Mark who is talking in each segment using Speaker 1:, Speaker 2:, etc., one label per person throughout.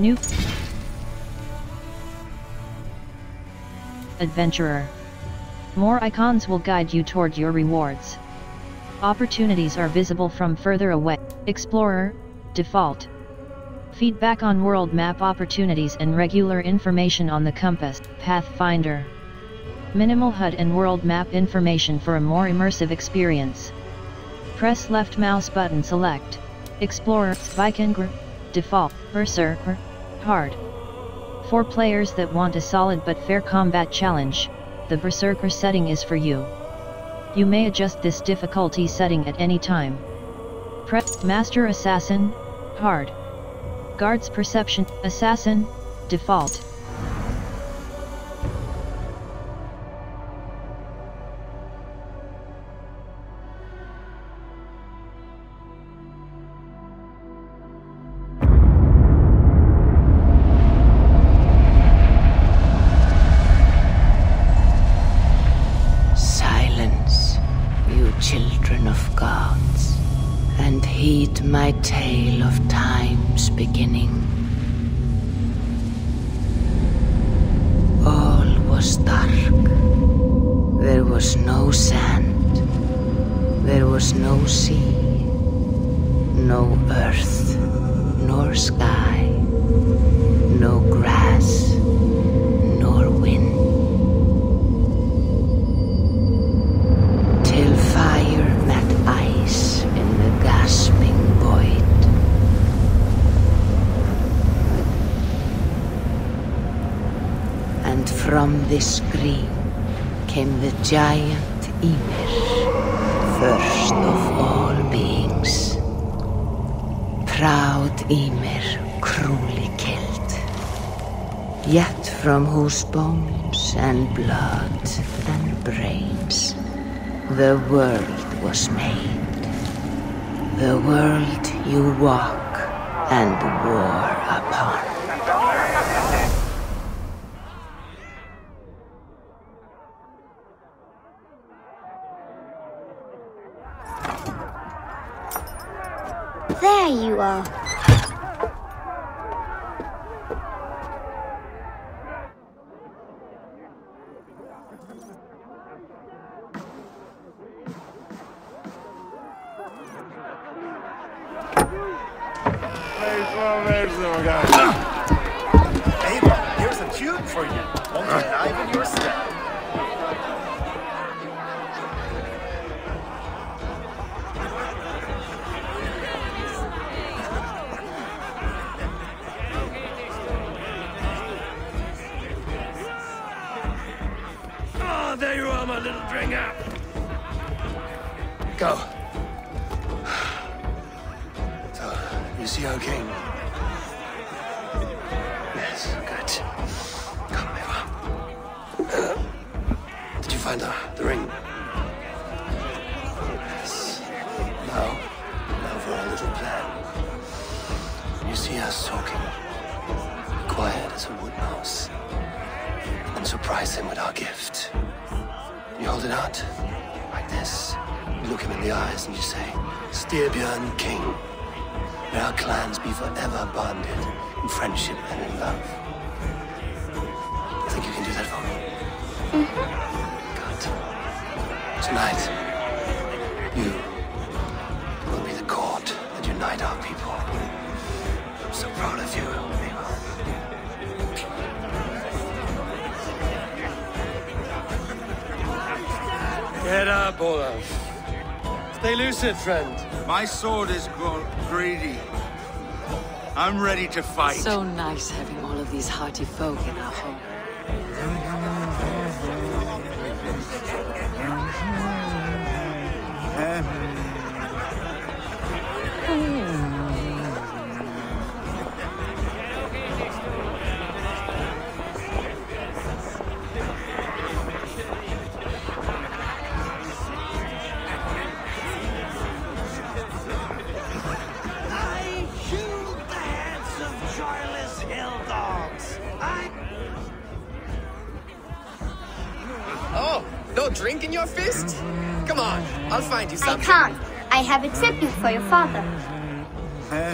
Speaker 1: New Adventurer. More icons will guide you toward your rewards. Opportunities are visible from further away. Explorer, default. Feedback on world map opportunities and regular information on the compass, Pathfinder. Minimal HUD and world map information for a more immersive experience. Press left mouse button select. Explorer, Vikinger, Default, Berserker, Hard. For players that want a solid but fair combat challenge, the Berserker setting is for you. You may adjust this difficulty setting at any time. Prep Master Assassin, Hard. Guards Perception, Assassin, Default.
Speaker 2: Blood and brains the world was made. The world you walk and war upon.
Speaker 3: There you are.
Speaker 4: Stay lucid, friend.
Speaker 5: My sword is grown greedy. I'm ready to fight.
Speaker 6: So nice having all of these hearty folk in our home.
Speaker 7: Your fist? Come on, I'll find you something.
Speaker 3: I
Speaker 7: something.
Speaker 3: can't. I have a tribute for your father.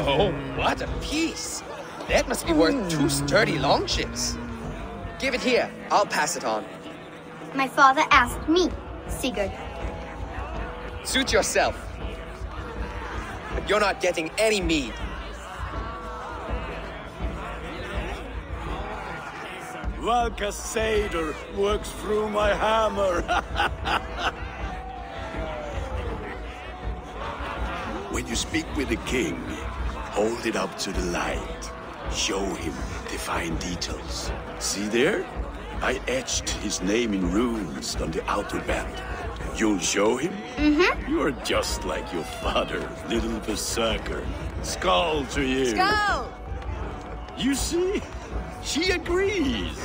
Speaker 7: Oh, what a piece!
Speaker 8: That must be worth two sturdy longships. Give it here. I'll pass it on.
Speaker 9: My father asked me, Sigurd.
Speaker 8: Suit yourself. But you're not getting any mead.
Speaker 5: Valka Seder works through my hammer.
Speaker 10: speak with the king, hold it up to the light. Show him the fine details. See there? I etched his name in runes on the outer band. You'll show him?
Speaker 9: Mm-hmm.
Speaker 10: You're just like your father, little berserker. Skål to you.
Speaker 9: Skål!
Speaker 10: You see? She agrees.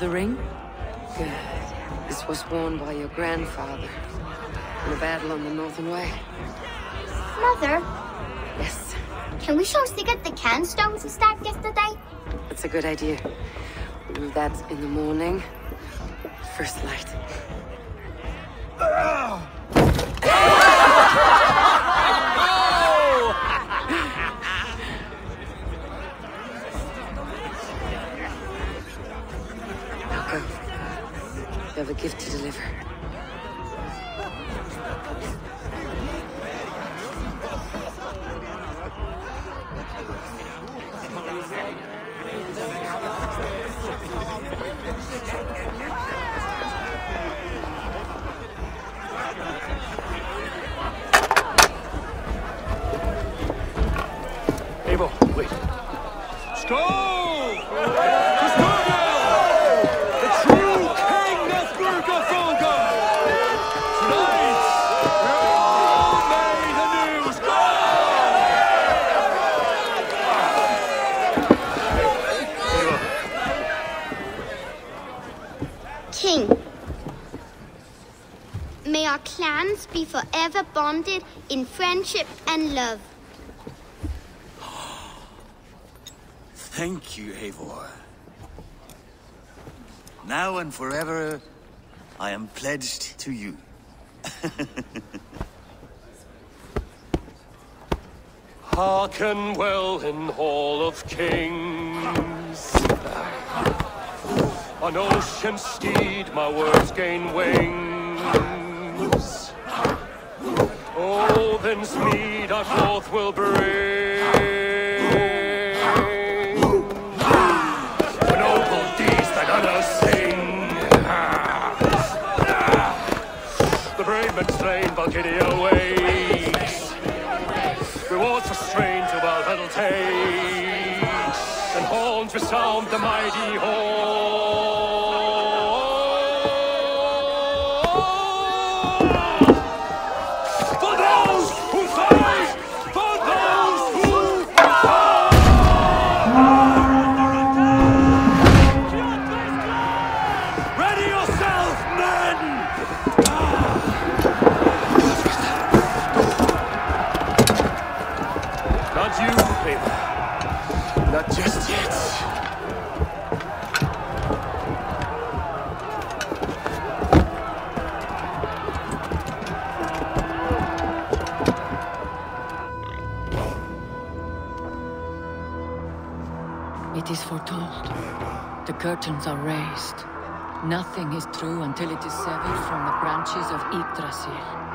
Speaker 6: The ring? Good. This was worn by your grandfather in a battle on the Northern Way.
Speaker 9: Mother,
Speaker 6: Yes,
Speaker 9: can we show Sigurd the can stones we stacked yesterday?
Speaker 6: that's a good idea. We'll do that in the morning. First light. You have a gift to deliver.
Speaker 5: Eivor, wait. Skål! The true king of Burgerfolga! Tonight, we're all made anew!
Speaker 9: King. May our clans be forever bonded in friendship and love.
Speaker 10: Thank you, Eivor. Now and forever, I am pledged to you.
Speaker 5: Hearken well in Hall of Kings. On ocean steed my words gain wings. Odin's mead I forth will bring. For noble deeds that others sing. The brave men slain Valkyria waits. Rewards for strain to Valhalla takes, and horns resound the mighty horn.
Speaker 6: Nothing is true until it is severed from the branches of Yggdrasil.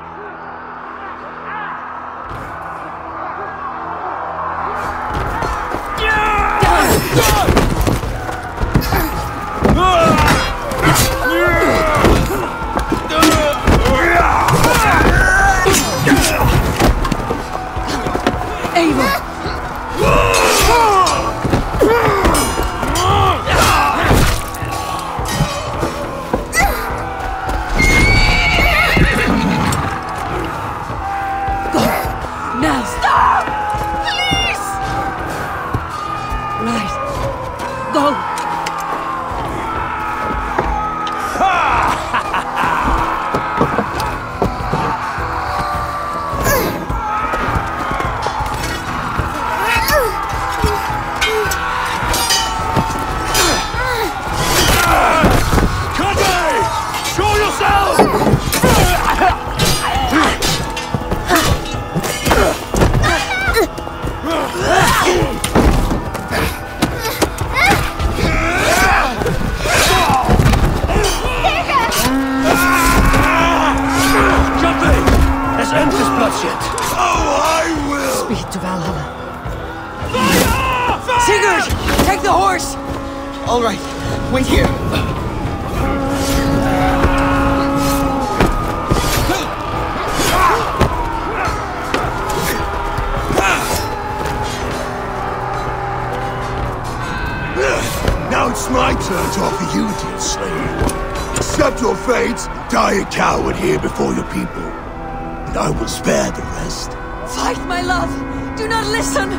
Speaker 11: Accept your fate, die a coward here before your people, and I will spare the rest.
Speaker 12: Fight, my love! Do not listen!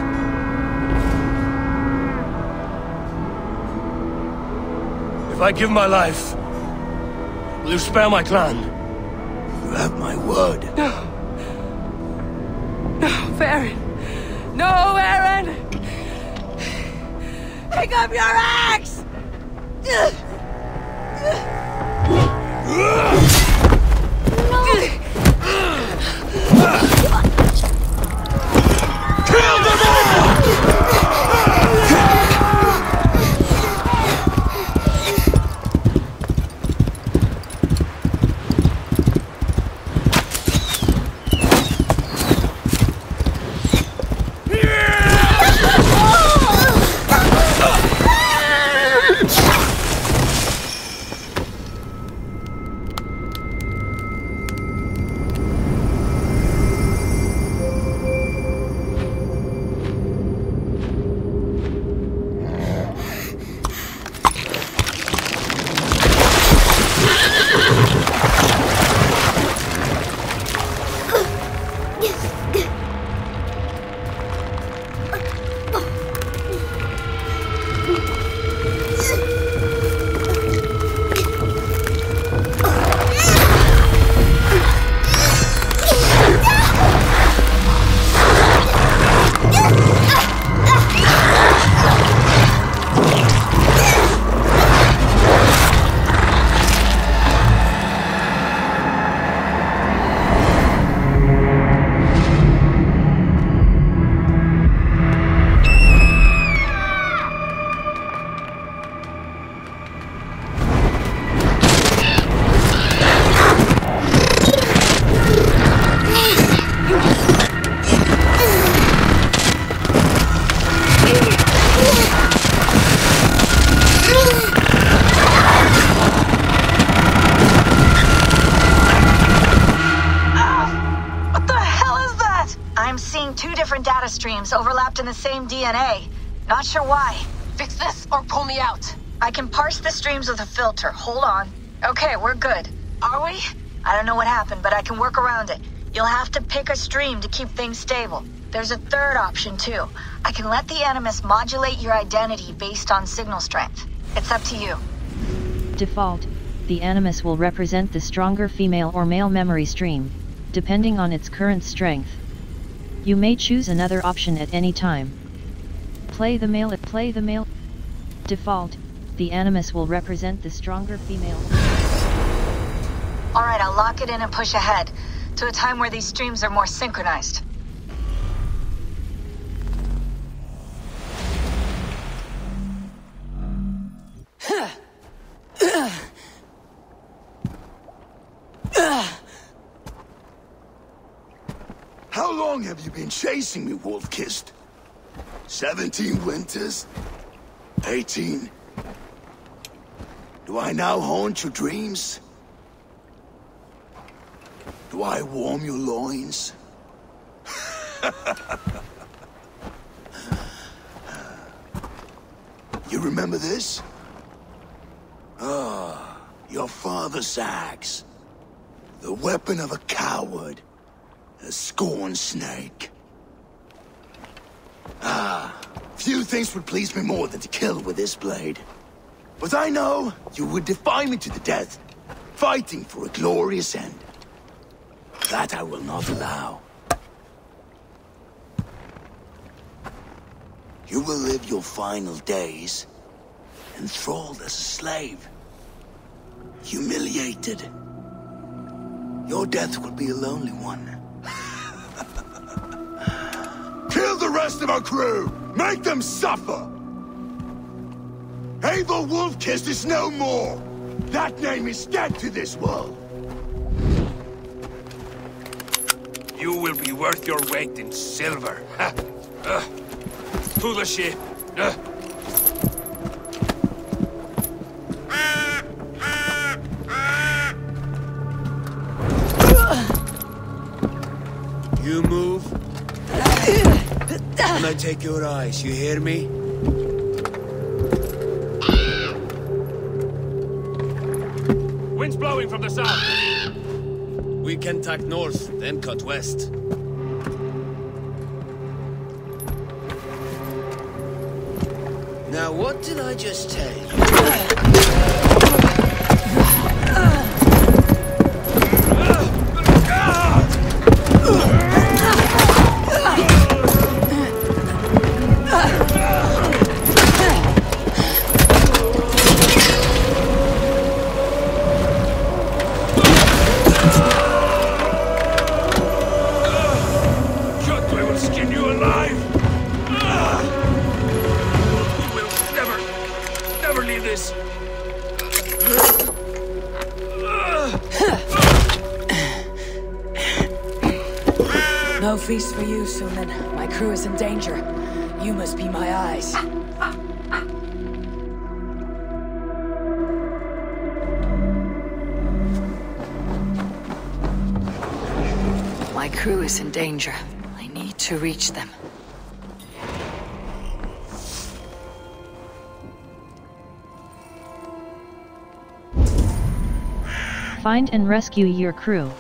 Speaker 5: If I give my life, will you spare my clan?
Speaker 11: You have my word.
Speaker 12: No. No, Varin. No, Aaron! Pick up your axe!
Speaker 11: Kill them all!
Speaker 13: Different data streams overlapped in the same DNA. Not sure why.
Speaker 14: Fix this or pull me out.
Speaker 13: I can parse the streams with a filter. Hold on. Okay, we're good. Are we? I don't know what happened, but I can work around it. You'll have to pick a stream to keep things stable. There's a third option, too. I can let the Animus modulate your identity based on signal strength. It's up to you.
Speaker 1: Default, the animus will represent the stronger female or male memory stream, depending on its current strength. You may choose another option at any time. Play the male at play the male. Default, the animus will represent the stronger female.
Speaker 13: Alright, I'll lock it in and push ahead to a time where these streams are more synchronized.
Speaker 11: How long have you been chasing me, Wolf-Kissed? Seventeen winters? Eighteen? Do I now haunt your dreams? Do I warm your loins? you remember this? Ah, your father's axe. The weapon of a coward. A scorn snake. Ah, few things would please me more than to kill with this blade. But I know you would defy me to the death, fighting for a glorious end. That I will not allow. You will live your final days enthralled as a slave. Humiliated. Your death will be a lonely one. Kill the rest of our crew! Make them suffer! Eivor Wolfkiss is no more! That name is dead to this world!
Speaker 15: You will be worth your weight in silver. Ha. Uh, to the ship. Uh. When I take your eyes, you hear me?
Speaker 5: Wind's blowing from the south.
Speaker 15: We can tack north, then cut west. Now what did I just tell you?
Speaker 12: Crew is in danger. I need to reach them.
Speaker 1: Find and rescue your crew.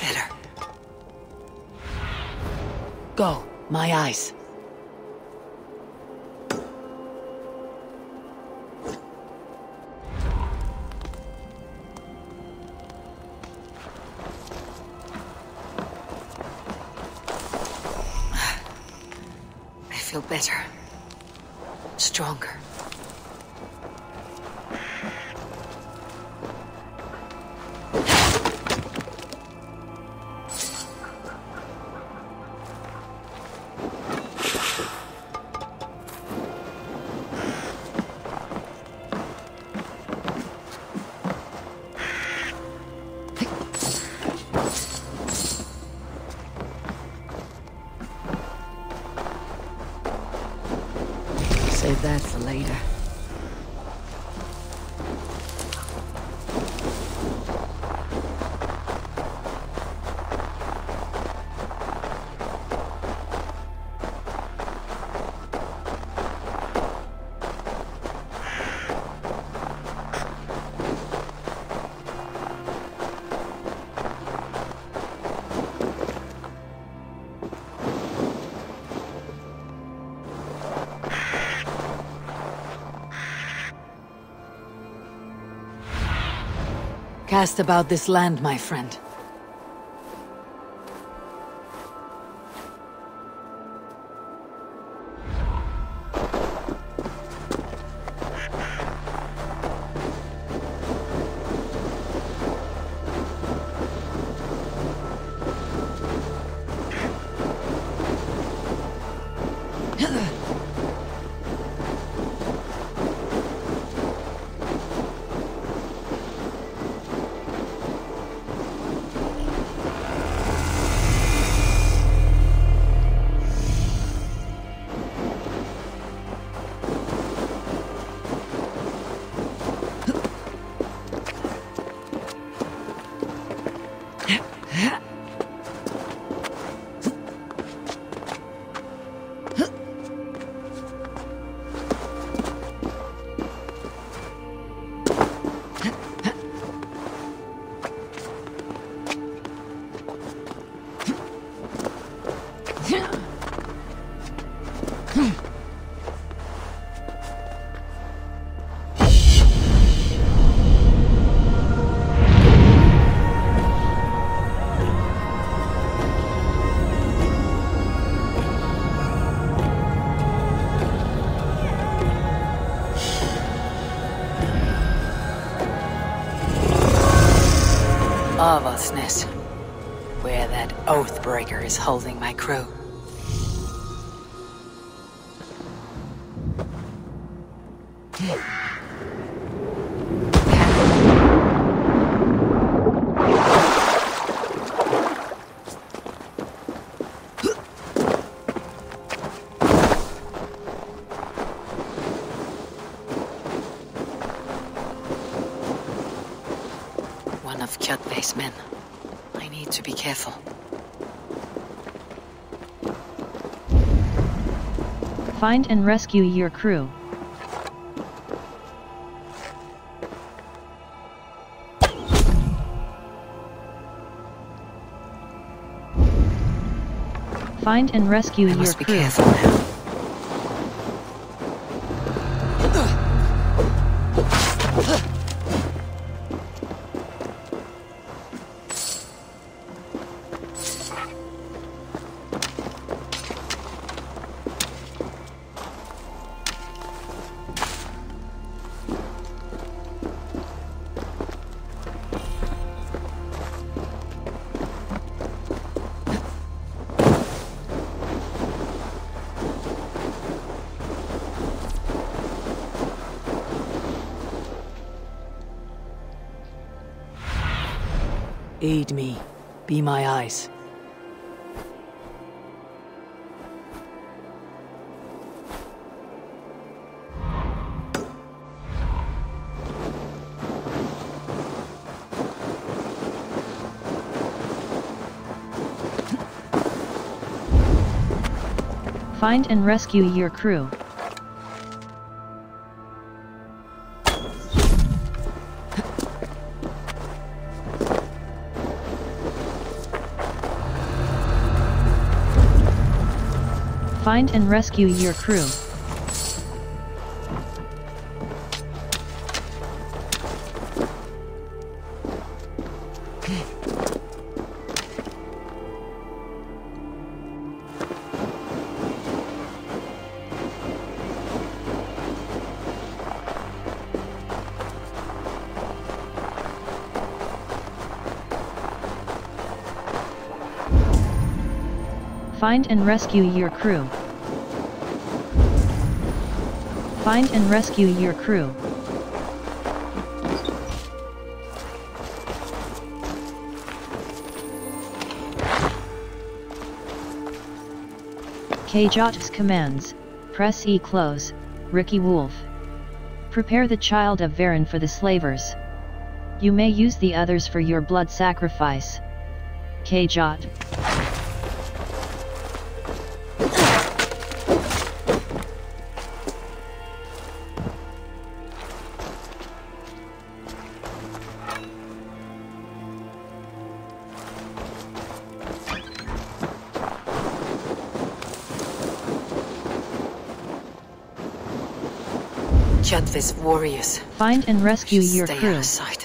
Speaker 12: Better. Go, my eyes. Cast about this land, my friend. Avaldsnes, where that Oathbreaker is holding my crew.
Speaker 1: Find and rescue your crew. Find and rescue
Speaker 16: I
Speaker 1: your crew.
Speaker 12: Aid me. Be my eyes.
Speaker 1: Find and rescue your crew. Find and rescue your crew. Find and rescue your crew. Find and rescue your crew. Kjotve's commands, press E close, Ricky Wolf. Prepare the child of Varin for the slavers. You may use the others for your blood sacrifice. Kjot.
Speaker 12: Warriors.
Speaker 1: Find and rescue your
Speaker 12: Stay
Speaker 1: crew.
Speaker 12: out of sight.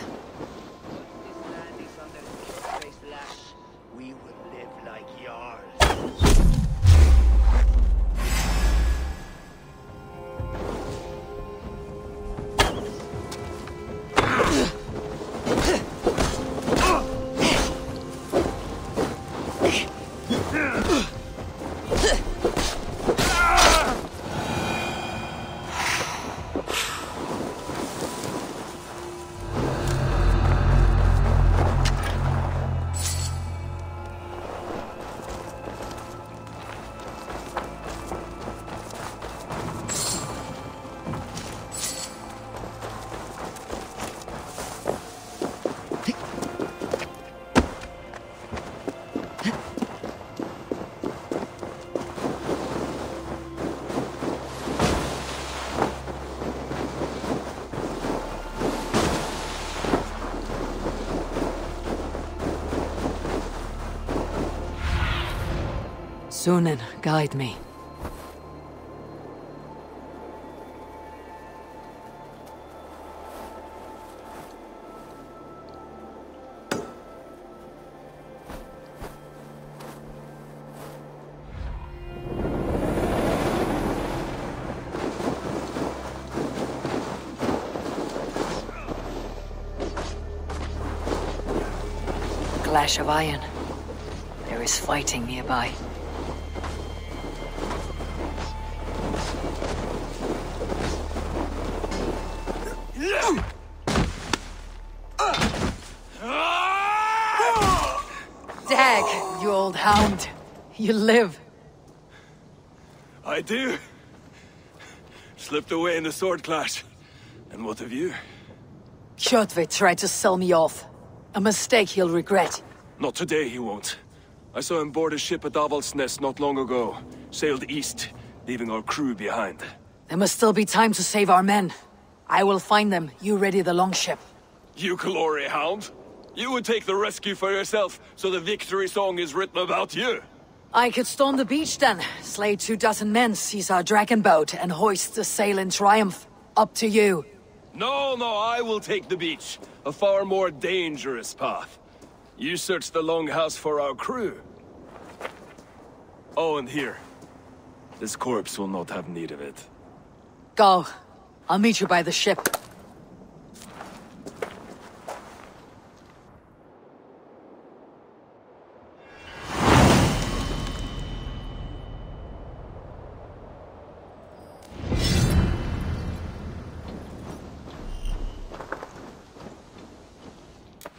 Speaker 12: Sunna, guide me. Clash of Iron. There is fighting nearby. You live.
Speaker 5: I do. Slipped away in the sword clash. And what of you?
Speaker 12: Kjotve tried to sell me off. A mistake he'll regret.
Speaker 5: Not today, he won't. I saw him board a ship at Avaldsnes not long ago. Sailed east. leaving our crew behind.
Speaker 12: There must still be time to save our men. I will find them. You ready the longship.
Speaker 5: You glory hound? You would take the rescue for yourself, so the victory song is written about you.
Speaker 12: I could storm the beach then, slay two dozen men, seize our dragon boat, and hoist the sail in triumph. Up to you.
Speaker 5: No, no, I will take the beach. A far more dangerous path. You search the longhouse for our crew. Oh, and here. This corpse will not have need of it.
Speaker 12: Go. I'll meet you by the ship.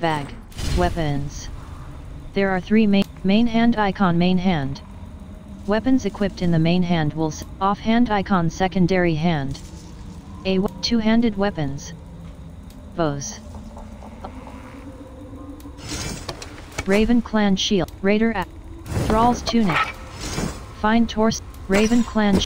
Speaker 1: Bag. Weapons. There are three main, main hand icon main hand. Weapons equipped in the main hand will s- off hand icon secondary hand. A two-handed weapons. Bows. Raven Clan Shield, Raider Act, Thrall's Tunic. Fine Torse, Raven Clan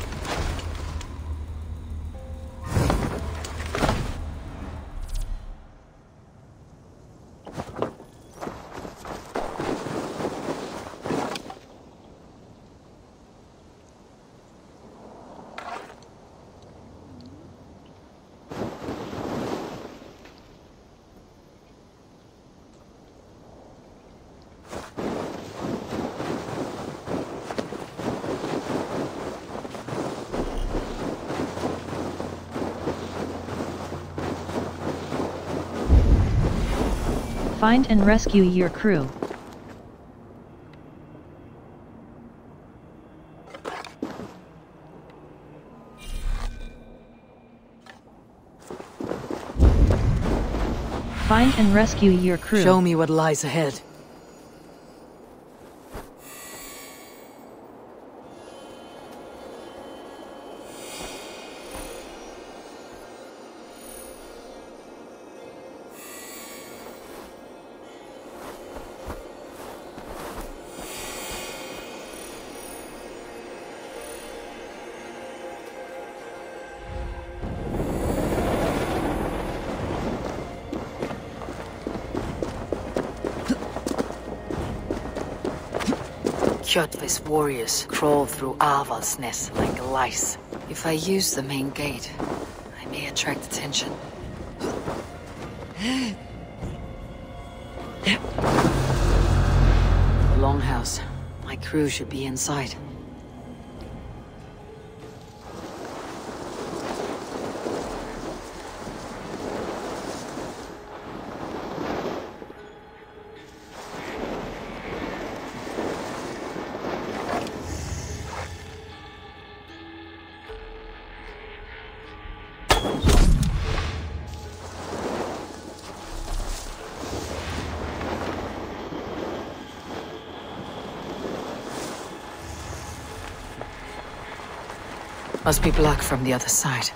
Speaker 1: Find and rescue your crew. Find and rescue your crew.
Speaker 12: Show me what lies ahead. Kjotve's warriors crawl through Avaldsnes like lice. If I use the main gate, I may attract attention. The longhouse. My crew should be inside. Must be blocked from the other side.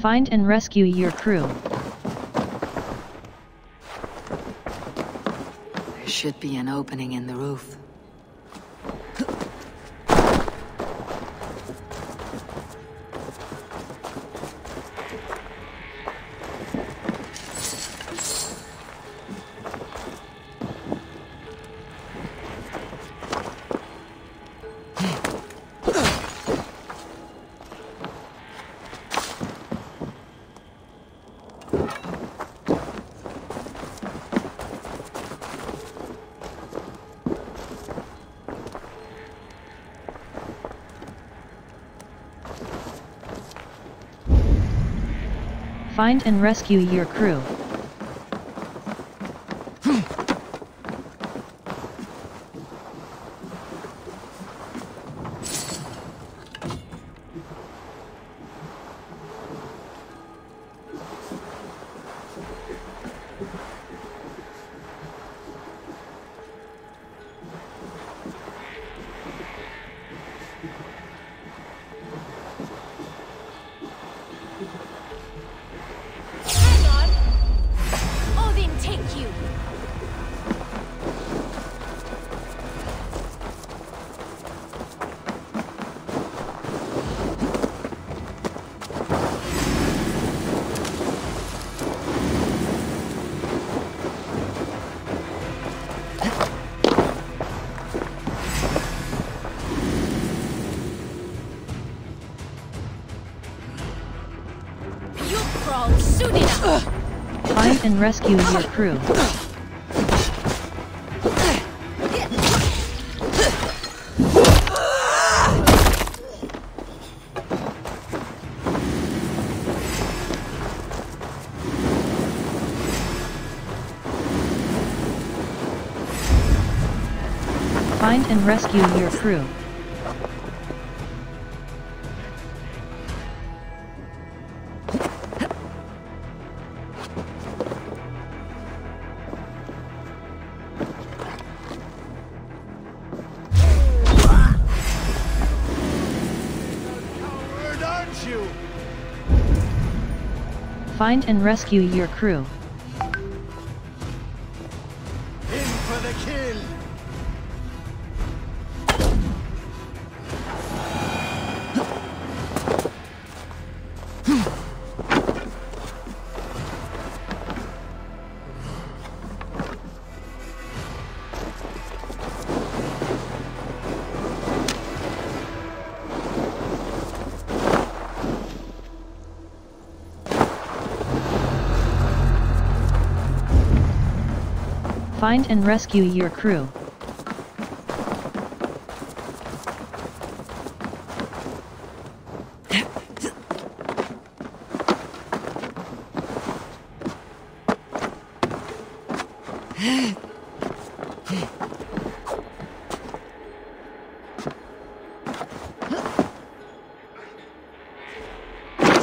Speaker 1: Find and rescue your crew.
Speaker 17: There should be an opening in the roof.
Speaker 1: Find and rescue your crew. And rescue your crew. Find and rescue your crew. Find and rescue your crew. Find and rescue your crew.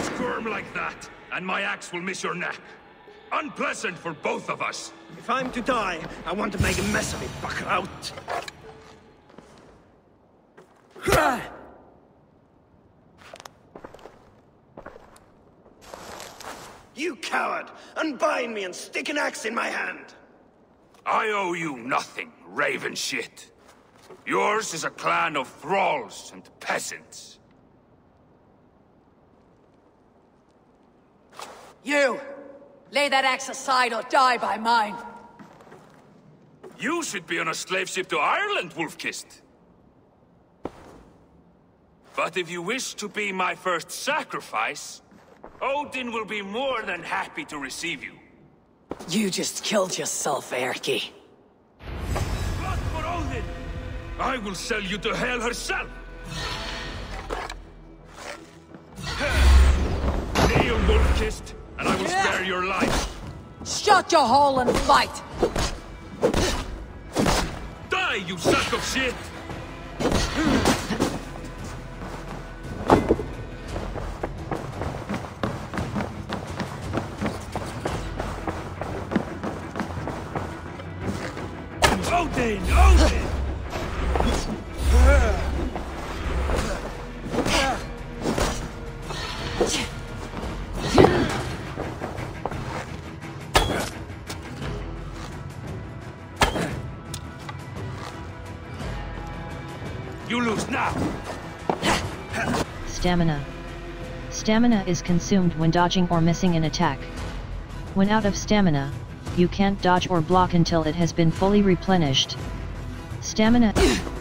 Speaker 5: Squirm like that, and my axe will miss your neck. Unpleasant for both of us.
Speaker 18: If I'm to die, I want to make a mess of it, Buckraut. You coward! Unbind me and stick an axe in my hand!
Speaker 5: I owe you nothing, raven shit. Yours is a clan of thralls and peasants.
Speaker 12: You! Lay that axe aside or die by mine!
Speaker 5: You should be on a slave ship to Ireland, Wolf-Kissed. But if you wish to be my first sacrifice, Odin will be more than happy to receive you.
Speaker 12: You just killed yourself, Erki.
Speaker 5: Blood for Odin! I will sell you to Hel herself! Kneel, Wolf-Kissed, and I will spare your life.
Speaker 12: Shut your hole and fight!
Speaker 5: Die, you sack of shit!
Speaker 1: Stamina. Stamina is consumed when dodging or missing an attack. When out of stamina, you can't dodge or block until it has been fully replenished. Stamina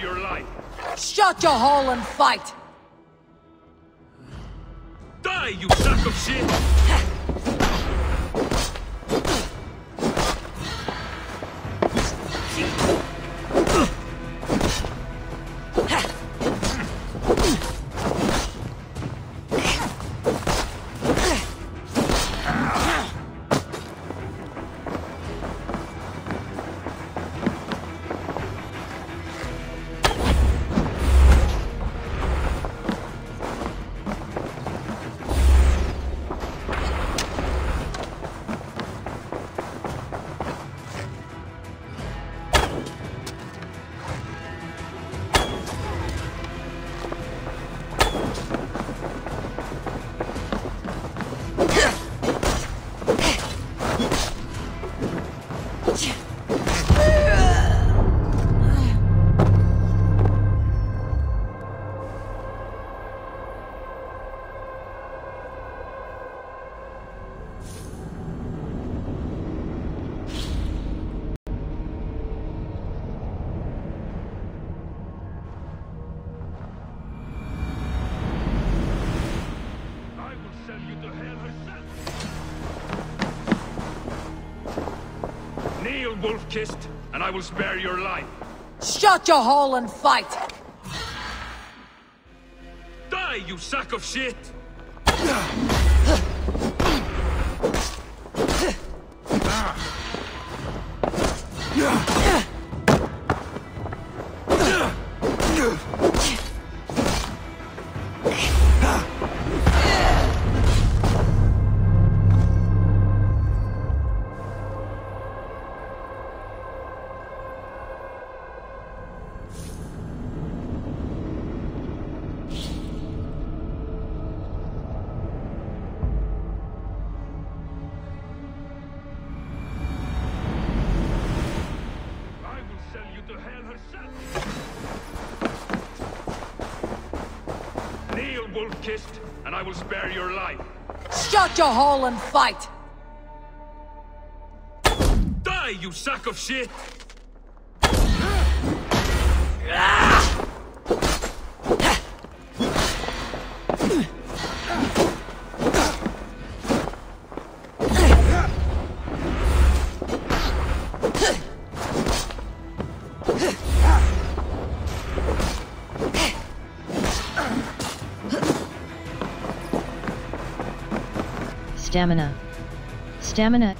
Speaker 5: your life.
Speaker 12: Shut your hole and fight!
Speaker 5: Wolf-kissed, and I will spare your life.
Speaker 12: Shut your hole and fight!
Speaker 5: Die, you sack of shit! Your
Speaker 12: hole and fight!
Speaker 5: Die, you sack of shit!
Speaker 1: Stamina. Stamina.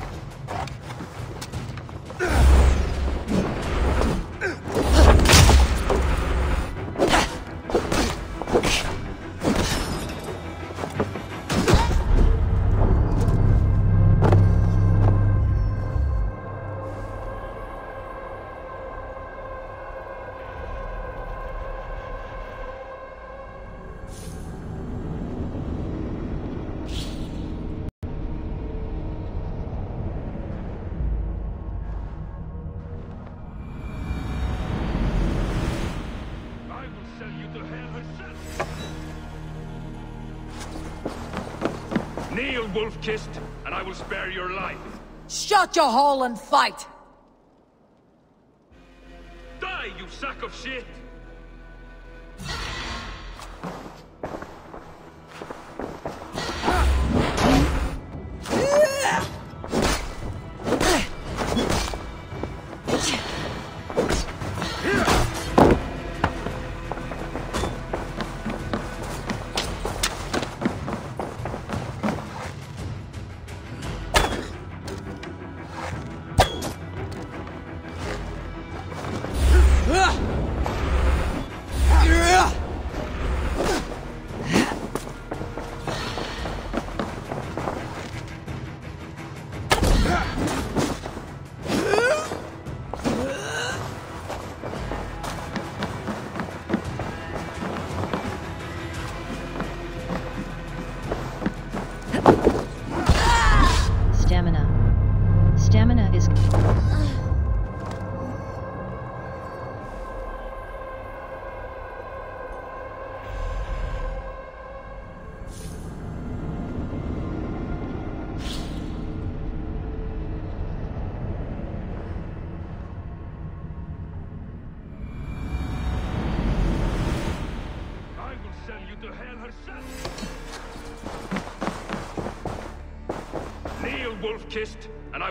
Speaker 5: Kneel, wolf-kissed, and I will spare your life.
Speaker 12: Shut your hole and fight!
Speaker 5: Die, you sack of shit!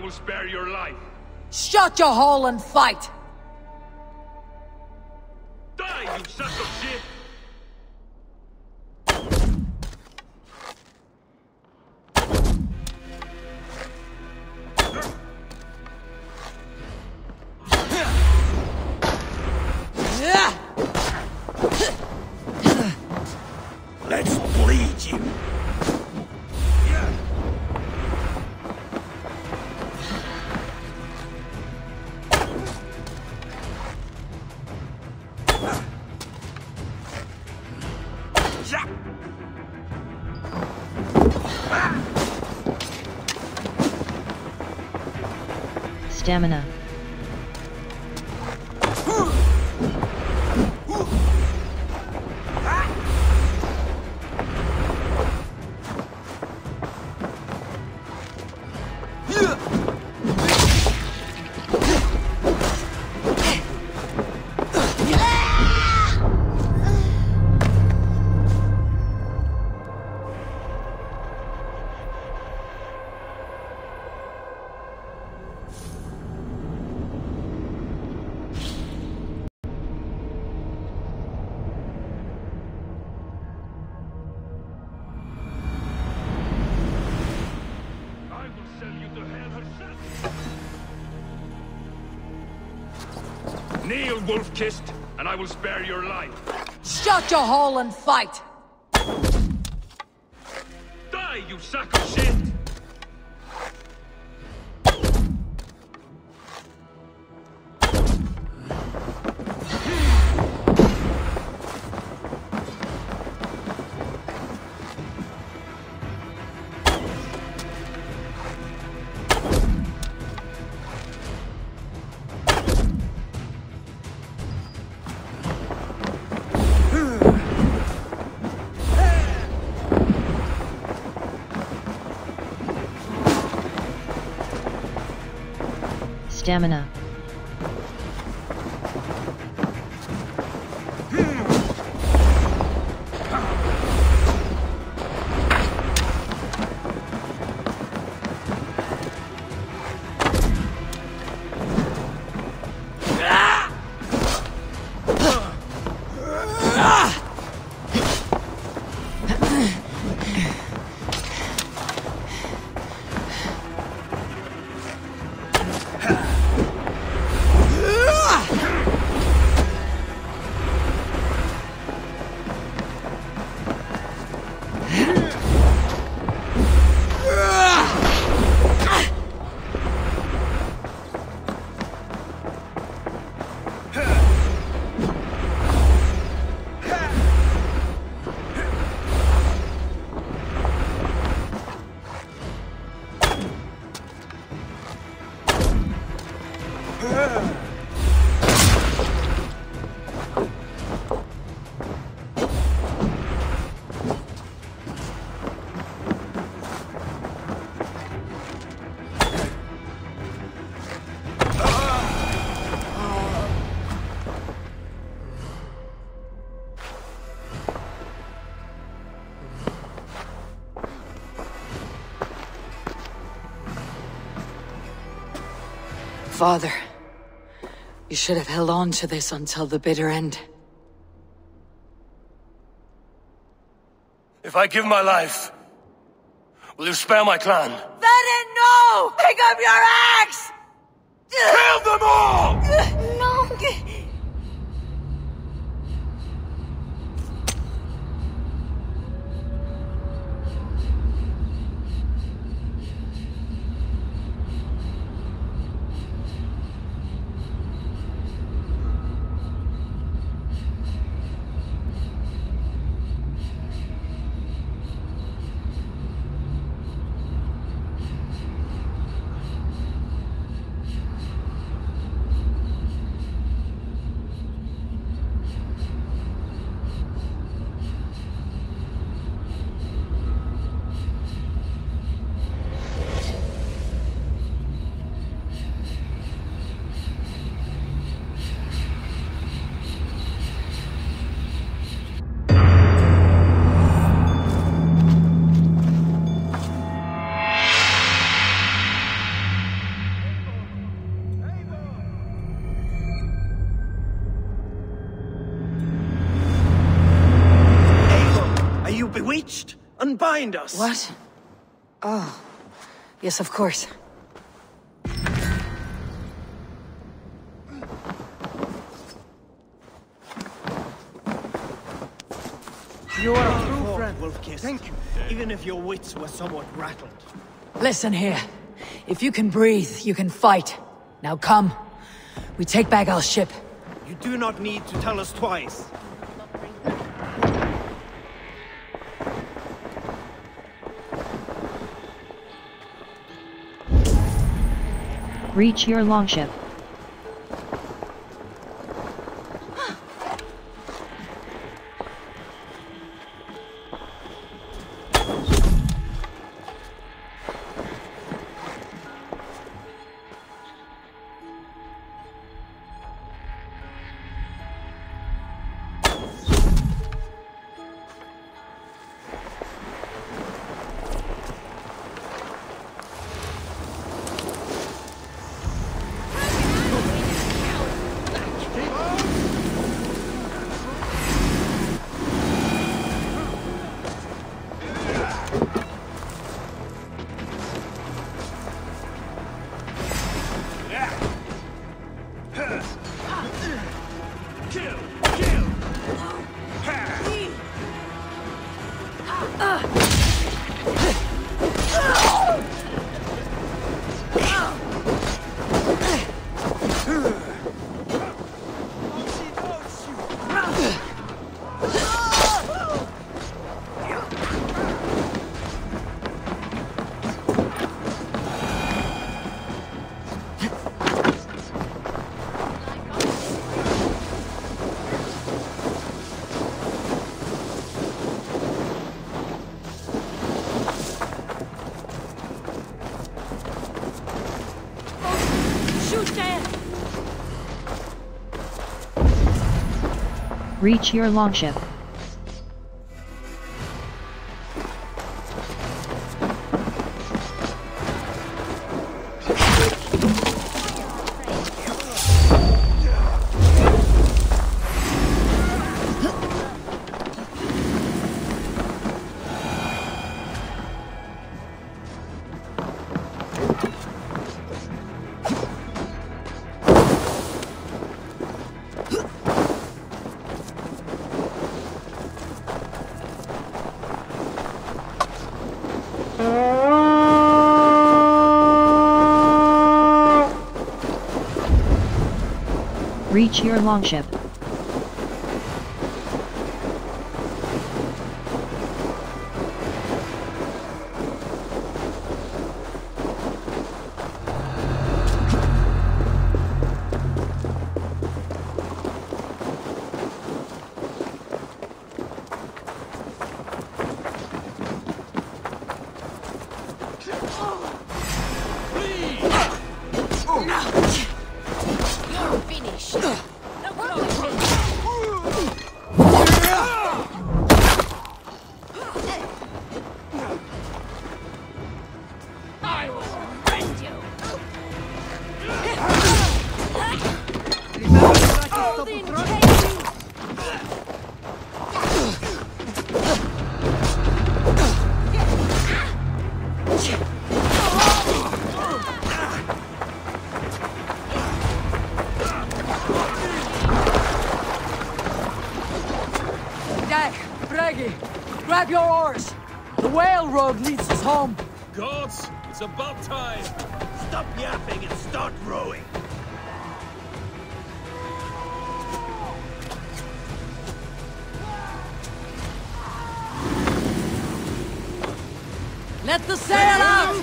Speaker 5: Will spare your life.
Speaker 12: Shut your hole and fight!
Speaker 1: Stamina.
Speaker 5: Wolf-kissed, and I will spare your life.
Speaker 12: Shut your hole and fight!
Speaker 1: Stamina.
Speaker 12: Father, you should have held on to this until the bitter end.
Speaker 5: If I give my life, will you spare my clan?
Speaker 18: Unbind us!
Speaker 12: What? Oh. Yes, of course.
Speaker 18: You are a true friend, Wolf-Kissed. Thank you. Even if your wits were somewhat rattled.
Speaker 19: Listen here. If you can breathe, you can fight. Now come. We take back our ship.
Speaker 18: You do not need to tell us twice.
Speaker 20: Reach your longship. Reach your longship. Your longship.
Speaker 12: Let the sail out!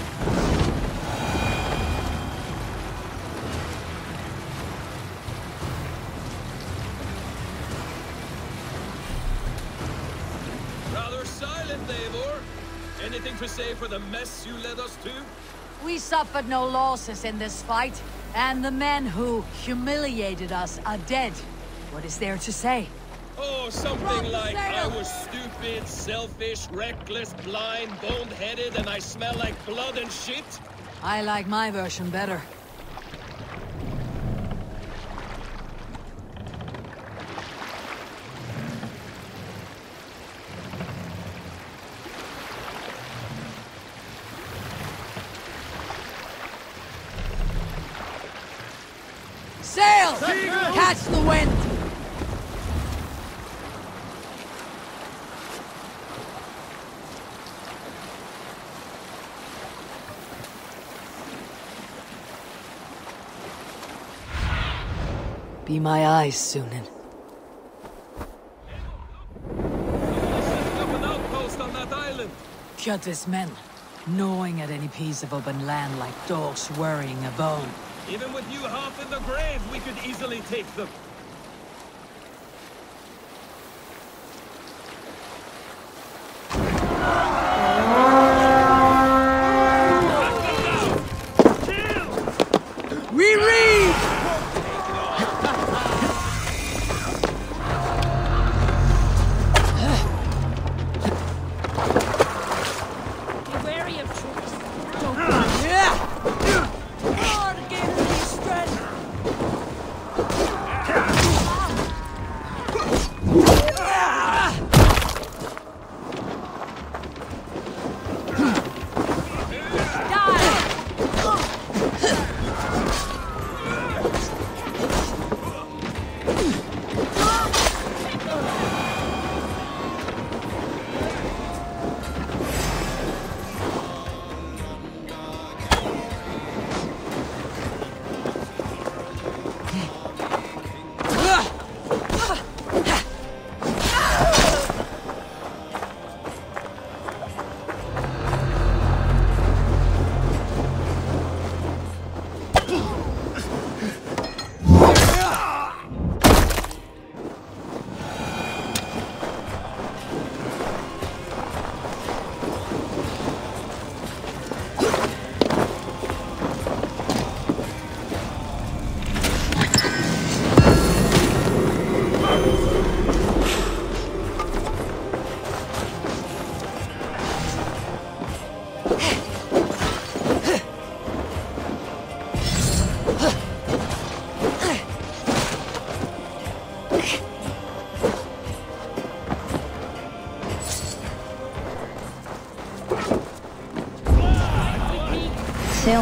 Speaker 5: Rather silent, Eivor. Anything to say for the mess you led us to?
Speaker 12: We suffered no losses in this fight, and the men who humiliated us are dead. What is there to say?
Speaker 5: Something like. I was stupid, selfish, reckless, blind, bone-headed, and I smell like blood and shit?
Speaker 12: I like my version better. Sail! Catch the wind! Be my eyes, Sunna.
Speaker 5: Up an outpost on that island.
Speaker 12: Kjotve's men, gnawing at any piece of open land like dogs worrying a bone.
Speaker 5: Even with you half in the grave, we could easily take them.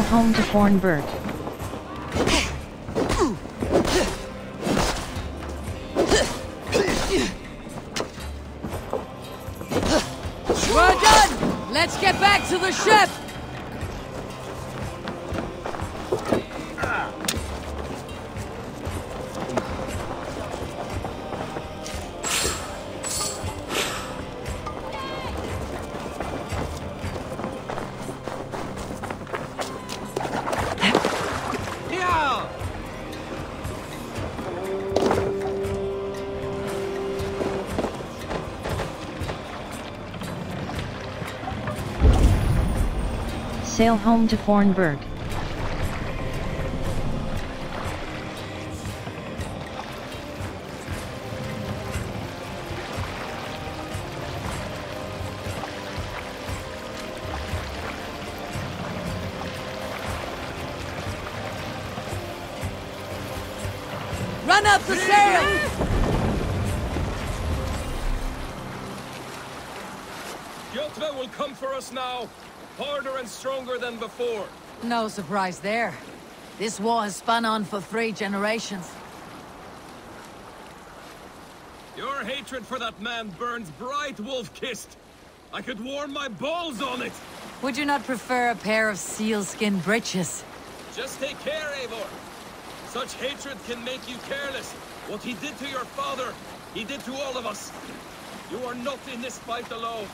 Speaker 1: Home to Fornburg.
Speaker 12: We're done! Let's get back to the ship!
Speaker 1: Sail home to Fornburg.
Speaker 5: And stronger than before.
Speaker 12: No surprise there. This war has spun on for three generations.
Speaker 5: Your hatred for that man burns bright, Wolf-Kissed. I could warm my balls on it.
Speaker 12: Would you not prefer a pair of sealskin breeches?
Speaker 5: Just take care, Eivor. Such hatred can make you careless. What he did to your father, he did to all of us. You are not in this fight alone.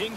Speaker 5: King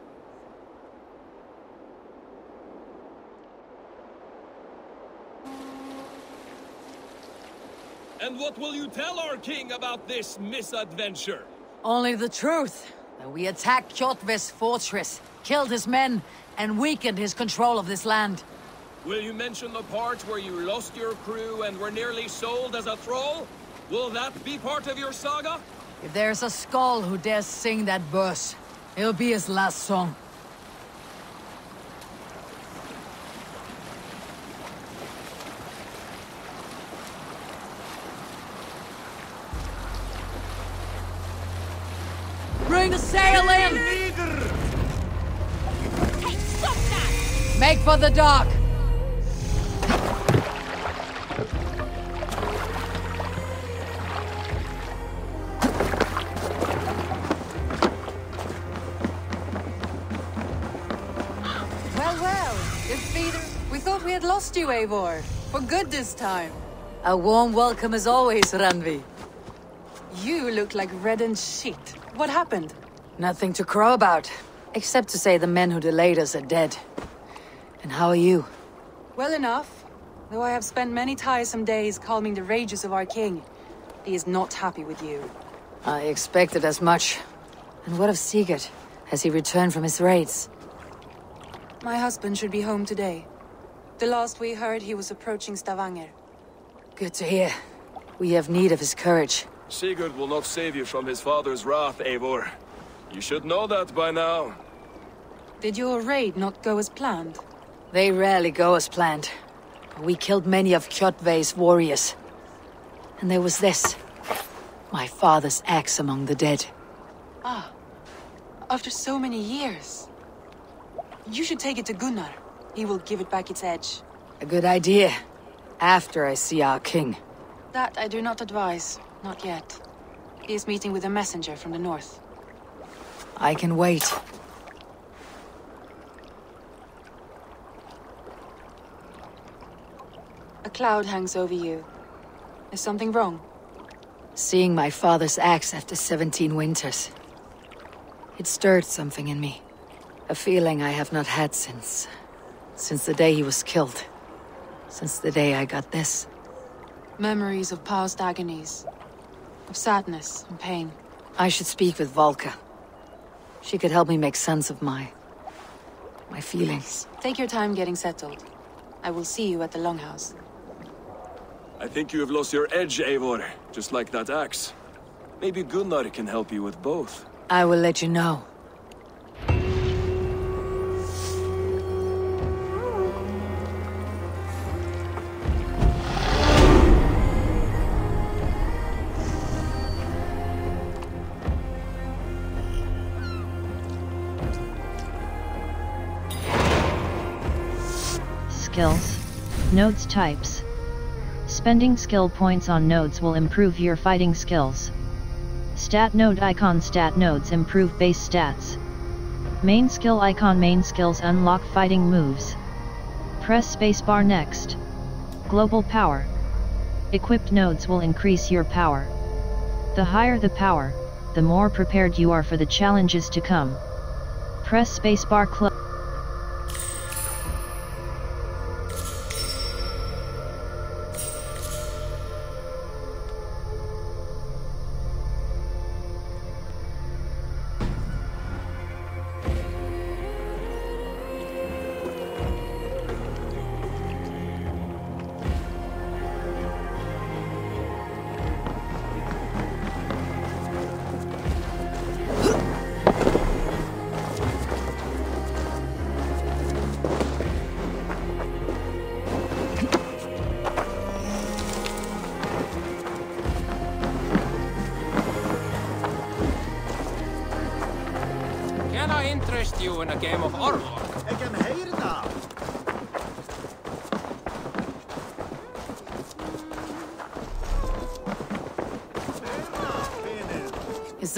Speaker 5: And what will you tell our king about this misadventure?
Speaker 12: Only the truth. That we attacked Kjotve's fortress, killed his men, and weakened his control of this land.
Speaker 5: Will you mention the part where you lost your crew and were nearly sold as a thrall? Will that be part of your saga?
Speaker 12: If there's a skald who dares sing that verse, it'll be his last song. Sail
Speaker 20: that!
Speaker 12: Make for the dock!
Speaker 21: Well, well, it's Peter. We thought we had lost you, Eivor. For good this time.
Speaker 12: A warm welcome as always, Randvi.
Speaker 21: You look like reddened shit. What happened?
Speaker 12: Nothing to crow about, except to say the men who delayed us are dead. And how are you?
Speaker 21: Well enough. Though I have spent many tiresome days calming the rages of our king. He is not happy with you.
Speaker 12: I expected as much. And what of Sigurd? Has he returned from his raids?
Speaker 21: My husband should be home today. The last we heard, he was approaching Stavanger.
Speaker 12: Good to hear. We have need of his courage.
Speaker 5: Sigurd will not save you from his father's wrath, Eivor. You should know that by now.
Speaker 21: Did your raid not go as planned?
Speaker 12: They rarely go as planned. But we killed many of Kjotve's warriors. And there was this. My father's axe among the dead.
Speaker 21: Ah. After so many years. You should take it to Gunnar. He will give it back its edge.
Speaker 12: A good idea. After I see our king.
Speaker 21: That I do not advise. Not yet. He is meeting with a messenger from the north.
Speaker 12: I can wait.
Speaker 21: A cloud hangs over you. Is something wrong?
Speaker 12: Seeing my father's axe after 17 winters. It stirred something in me. A feeling I have not had since... Since the day he was killed. Since the day I got this.
Speaker 21: Memories of past agonies. Of sadness and pain.
Speaker 12: I should speak with Valka. She could help me make sense of my... my feelings.
Speaker 21: Take your time getting settled. I will see you at the Longhouse.
Speaker 5: I think you have lost your edge, Eivor, just like that axe. Maybe Gunnar can help you with both.
Speaker 12: I will let you know.
Speaker 1: Nodes types. Spending skill points on nodes will improve your fighting skills. Stat node icon Stat nodes improve base stats. Main skill icon Main skills unlock fighting moves. Press spacebar next. Global power. Equipped nodes will increase your power. The higher the power, the more prepared you are for the challenges to come. Press spacebar close.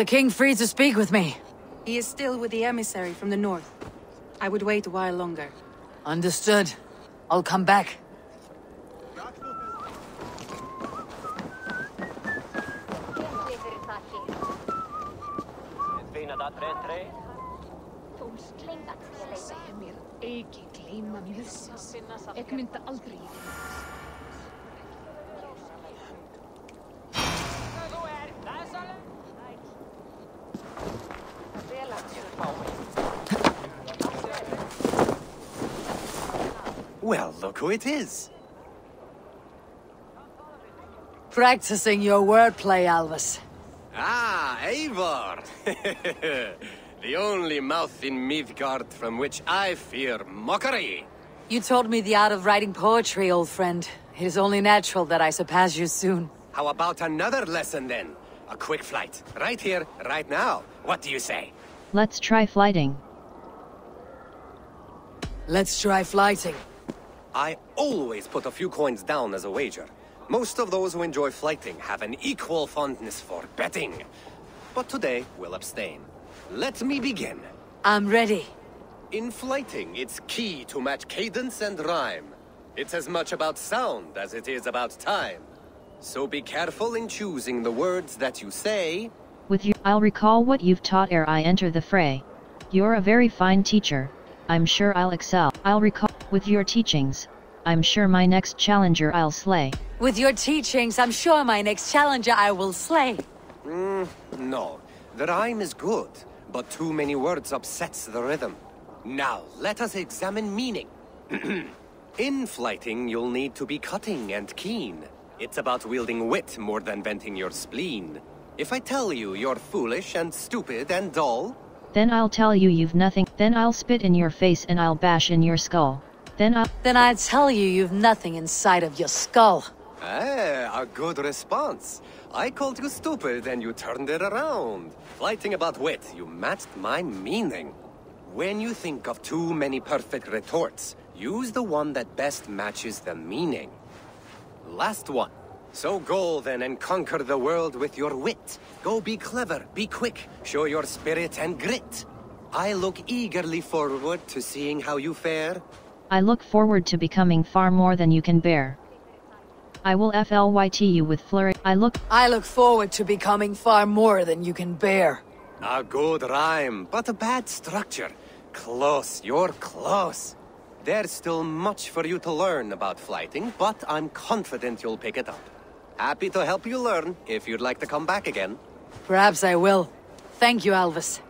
Speaker 12: The king free to speak with me?
Speaker 21: He is still with the emissary from the north. I would wait a while longer.
Speaker 12: Understood. I'll come back.
Speaker 22: It is.
Speaker 12: Practicing your wordplay, Alvis.
Speaker 7: Ah, Eivor! the only mouth in Midgard from which I fear mockery.
Speaker 12: You taught me the art of writing poetry, old friend. It is only natural that I surpass you soon.
Speaker 7: How about another lesson then? A quick flight. Right here, right now. What do you say?
Speaker 1: Let's try flyting.
Speaker 12: Let's try flyting.
Speaker 7: I always put a few coins down as a wager. Most of those who enjoy flyting have an equal fondness for betting. But today, we'll abstain. Let me begin.
Speaker 12: I'm ready.
Speaker 7: In flyting, it's key to match cadence and rhyme. It's as much about sound as it is about time. So be careful in choosing the words that you say.
Speaker 1: With you, I'll recall what you've taught ere I enter the fray. You're a very fine teacher. I'm sure I'll excel. I'll recall with your teachings. I'm sure my next challenger I'll slay.
Speaker 12: With your teachings, I'm sure my next challenger I will slay.
Speaker 7: Mm, no, the rhyme is good, but too many words upsets the rhythm. Now, let us examine meaning. In flyting, you'll need to be cutting and keen. It's about wielding wit more than venting your spleen. If I tell you you're foolish and stupid and dull,
Speaker 1: Then I'll tell you you've nothing. Then I'll spit in your face and I'll bash in your skull. Then I'll.
Speaker 12: Then I tell you you've nothing inside of your skull.
Speaker 7: Ah, a good response. I called you stupid and you turned it around. Flyting about wit, you matched my meaning. When you think of too many perfect retorts, use the one that best matches the meaning. Last one. So go then and conquer the world with your wit. Go be clever, be quick, show your spirit and grit. I look eagerly forward to seeing how you fare.
Speaker 1: I look forward to becoming far more than you can bear. I will FLYT you with flurry. I look.
Speaker 12: I look forward to becoming far more than you can bear.
Speaker 7: A good rhyme, but a bad structure. Close, you're close. There's still much for you to learn about flyting, but I'm confident you'll pick it up. Happy to help you learn if you'd like to come back again.
Speaker 12: Perhaps I will. Thank you, Alvis.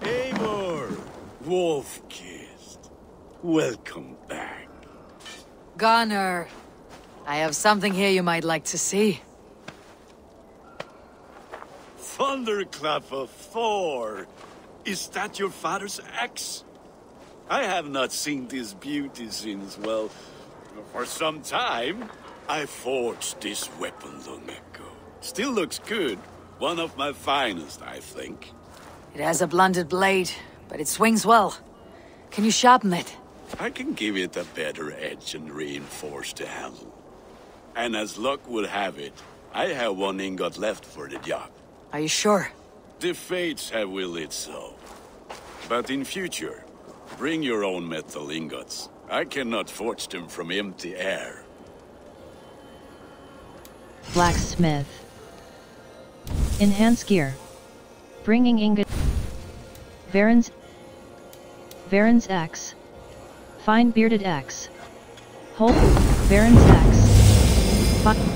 Speaker 10: Eivor! Wolf-kissed. Welcome back.
Speaker 12: Gunnar, I have something here you might like to see.
Speaker 10: Thunderclap of Thor! Is that your father's axe? I have not seen this beauty since, well, for some time. I forged this weapon long ago. Still looks good. One of my finest, I think.
Speaker 12: It has a blunted blade, but it swings well. Can you sharpen it?
Speaker 10: I can give it a better edge and reinforce the handle. And as luck would have it, I have one ingot left for the job.
Speaker 12: Are you sure?
Speaker 10: The fates have willed it so. But in future, bring your own metal ingots. I cannot forge them from empty air.
Speaker 1: Blacksmith. Enhance gear. Bringing ingot. Varin's. Varin's Axe. Fine bearded X. Hold. Varin's Axe. Fi-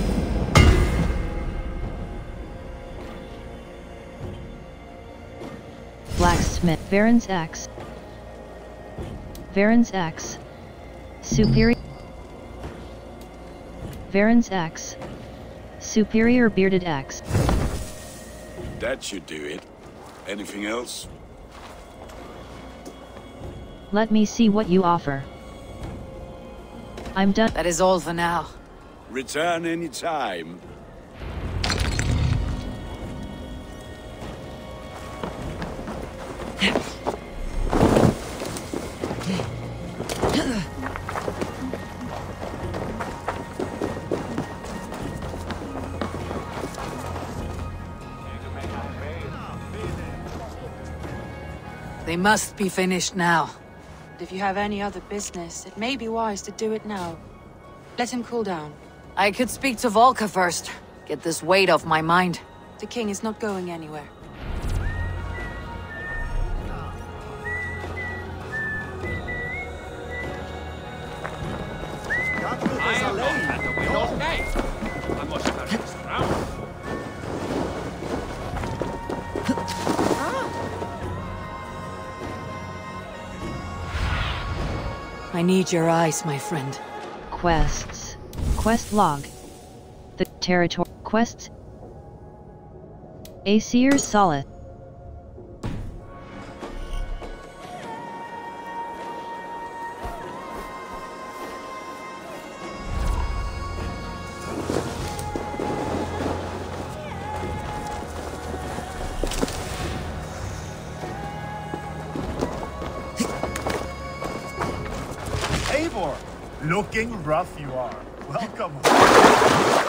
Speaker 1: Blacksmith. Varin's Axe. Varin's Axe. Superior. Varin's Axe. Superior bearded Axe.
Speaker 10: That should do it. Anything else?
Speaker 1: Let me see what you offer. I'm done.
Speaker 12: That is all for now.
Speaker 10: Return any time.
Speaker 12: must be finished now.
Speaker 21: If you have any other business, it may be wise to do it now. Let him cool down.
Speaker 12: I could speak to Valka first. Get this weight off my mind.
Speaker 21: The king is not going anywhere.
Speaker 23: I
Speaker 12: need your eyes, my friend.
Speaker 1: Quests. Quest log. The territory quests. Aesir's Solace.
Speaker 24: Looking rough you are. Welcome.